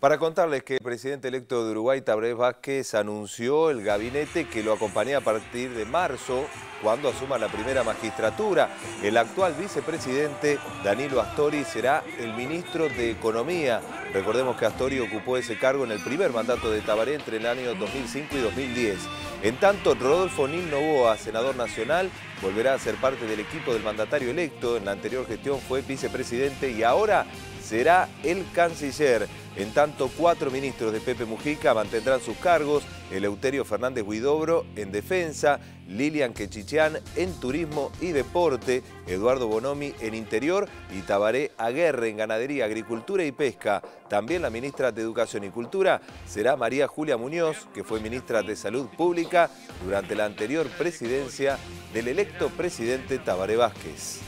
Para contarles que el presidente electo de Uruguay, Tabaré Vázquez, anunció el gabinete que lo acompaña a partir de marzo, cuando asuma la primera magistratura. El actual vicepresidente, Danilo Astori, será el ministro de Economía. Recordemos que Astori ocupó ese cargo en el primer mandato de Tabaré entre el año 2005 y 2010. En tanto, Rodolfo Nil Novoa, senador nacional, volverá a ser parte del equipo del mandatario electo. En la anterior gestión fue vicepresidente y ahora será el canciller. En tanto, cuatro ministros de Pepe Mujica mantendrán sus cargos, Eleuterio Fernández Huidobro en defensa, Lilian Quechichián en turismo y deporte, Eduardo Bonomi en interior y Tabaré Aguerre en ganadería, agricultura y pesca. También la ministra de Educación y Cultura será María Julia Muñoz, que fue ministra de Salud Pública durante la anterior presidencia del presidente Tabaré Vázquez.